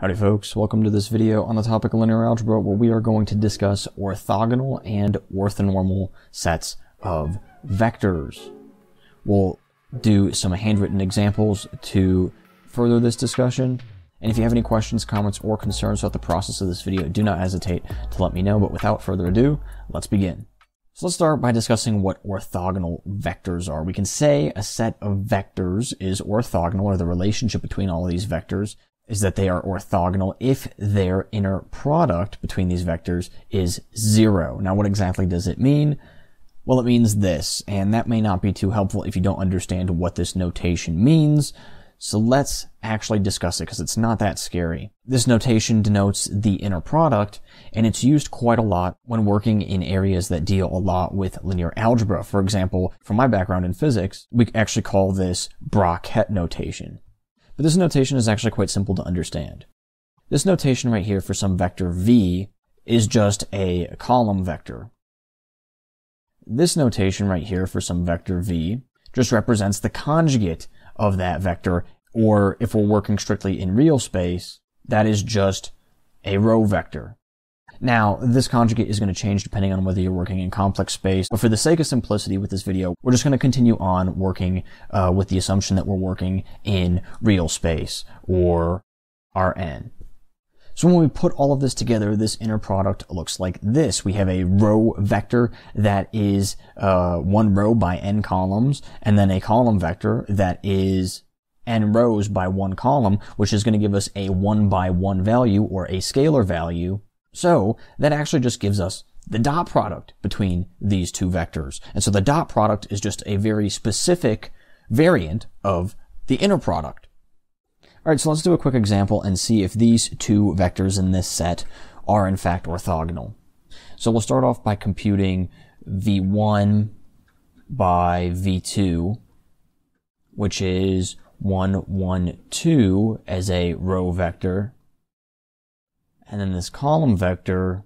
Howdy folks, welcome to this video on the topic of linear algebra where we are going to discuss orthogonal and orthonormal sets of vectors. We'll do some handwritten examples to further this discussion. And if you have any questions, comments, or concerns about the process of this video, do not hesitate to let me know. But without further ado, let's begin. So let's start by discussing what orthogonal vectors are. We can say a set of vectors is orthogonal, or the relationship between all of these vectors is that they are orthogonal if their inner product between these vectors is zero. Now, what exactly does it mean? Well, it means this, and that may not be too helpful if you don't understand what this notation means. So let's actually discuss it because it's not that scary. This notation denotes the inner product, and it's used quite a lot when working in areas that deal a lot with linear algebra. For example, from my background in physics, we actually call this Bra-Ket notation. But this notation is actually quite simple to understand. This notation right here for some vector v is just a column vector. This notation right here for some vector v just represents the conjugate of that vector, or if we're working strictly in real space, that is just a row vector. Now, this conjugate is going to change depending on whether you're working in complex space, but for the sake of simplicity with this video, we're just going to continue on working uh, with the assumption that we're working in real space, or Rn. So when we put all of this together, this inner product looks like this. We have a row vector that is uh, one row by n columns, and then a column vector that is n rows by one column, which is going to give us a one by one value or a scalar value so that actually just gives us the dot product between these two vectors. And so the dot product is just a very specific variant of the inner product. All right, so let's do a quick example and see if these two vectors in this set are in fact orthogonal. So we'll start off by computing v1 by v2, which is 1, 1, 2 as a row vector, and then this column vector.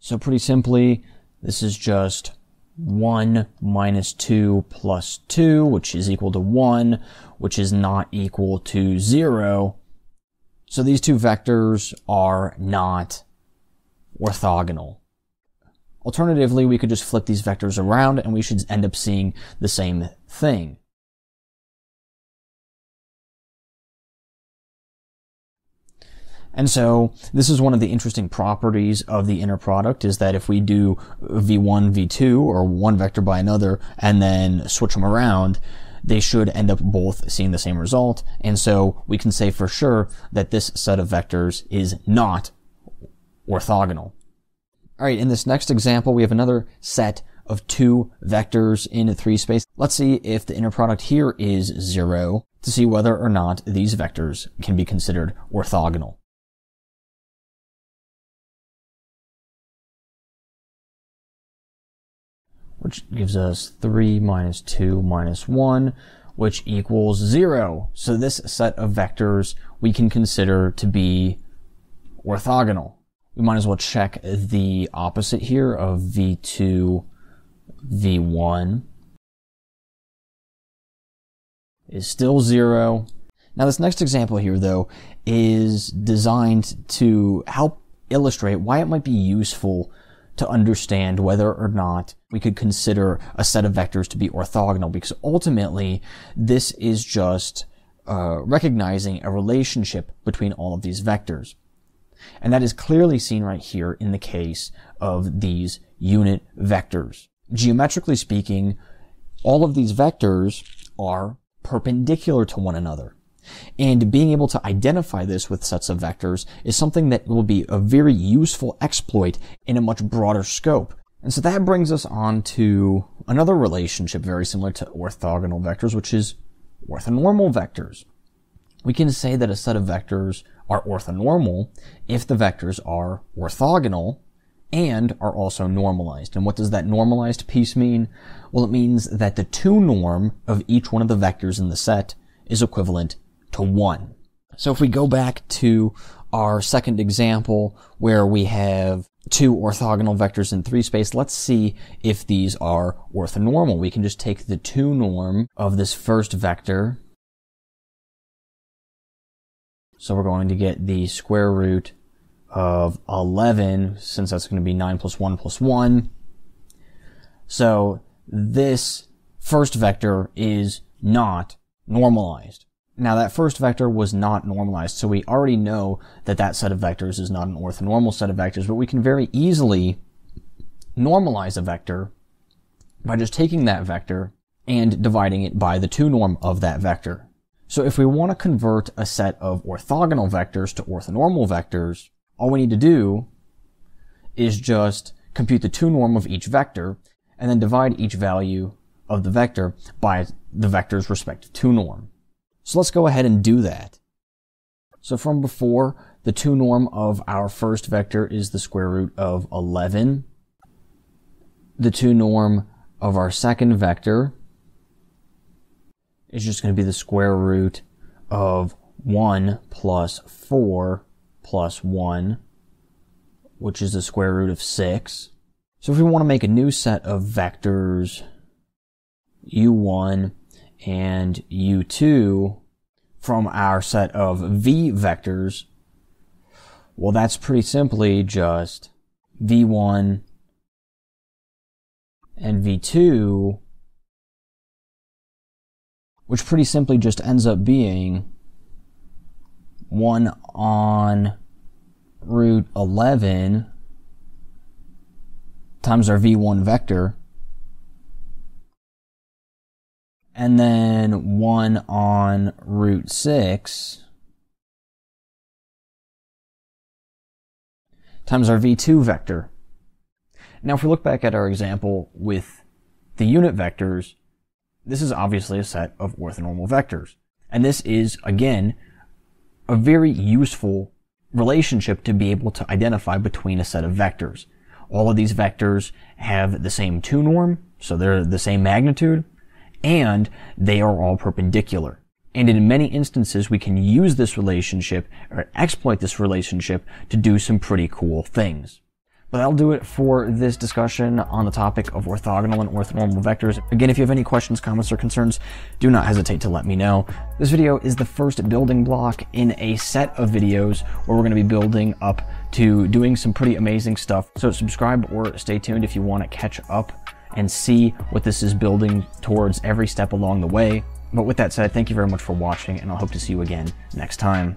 So pretty simply, this is just 1 minus 2 plus 2, which is equal to 1, which is not equal to 0. So these two vectors are not orthogonal. Alternatively, we could just flip these vectors around and we should end up seeing the same thing. And so this is one of the interesting properties of the inner product is that if we do v1, v2, or one vector by another, and then switch them around, they should end up both seeing the same result. And so we can say for sure that this set of vectors is not orthogonal. All right, in this next example, we have another set of two vectors in a three space. Let's see if the inner product here is zero to see whether or not these vectors can be considered orthogonal. Which gives us 3 minus 2 minus 1, which equals 0. So this set of vectors we can consider to be orthogonal. We might as well check the opposite here of v2, v1 is still 0. Now this next example here though is designed to help illustrate why it might be useful to understand whether or not we could consider a set of vectors to be orthogonal because ultimately this is just uh, recognizing a relationship between all of these vectors. And that is clearly seen right here in the case of these unit vectors. Geometrically speaking, all of these vectors are perpendicular to one another. And being able to identify this with sets of vectors is something that will be a very useful exploit in a much broader scope. And so that brings us on to another relationship very similar to orthogonal vectors, which is orthonormal vectors. We can say that a set of vectors are orthonormal if the vectors are orthogonal and are also normalized. And what does that normalized piece mean? Well, it means that the two norm of each one of the vectors in the set is equivalent to 1. So if we go back to our second example where we have two orthogonal vectors in three space, let's see if these are orthonormal. We can just take the 2 norm of this first vector. So we're going to get the square root of 11, since that's going to be 9 plus 1 plus 1. So this first vector is not normalized. Now that first vector was not normalized, so we already know that that set of vectors is not an orthonormal set of vectors, but we can very easily normalize a vector by just taking that vector and dividing it by the 2 norm of that vector. So if we want to convert a set of orthogonal vectors to orthonormal vectors, all we need to do is just compute the 2 norm of each vector and then divide each value of the vector by the vector's respective 2 norm. So let's go ahead and do that. So from before, the 2 norm of our first vector is the square root of 11. The 2 norm of our second vector is just going to be the square root of 1 plus 4 plus 1, which is the square root of 6. So if we want to make a new set of vectors, u1 and u2 from our set of v vectors, well, that's pretty simply just v1 and v2, which pretty simply just ends up being 1 on root 11 times our v1 vector and then 1 on root 6 times our v2 vector. Now if we look back at our example with the unit vectors, this is obviously a set of orthonormal vectors. And this is, again, a very useful relationship to be able to identify between a set of vectors. All of these vectors have the same 2 norm, so they're the same magnitude, and they are all perpendicular. And in many instances, we can use this relationship or exploit this relationship to do some pretty cool things. But that'll do it for this discussion on the topic of orthogonal and orthonormal vectors. Again, if you have any questions, comments, or concerns, do not hesitate to let me know. This video is the first building block in a set of videos where we're going to be building up to doing some pretty amazing stuff. So subscribe or stay tuned if you want to catch up and see what this is building towards every step along the way. But with that said, thank you very much for watching, and I'll hope to see you again next time.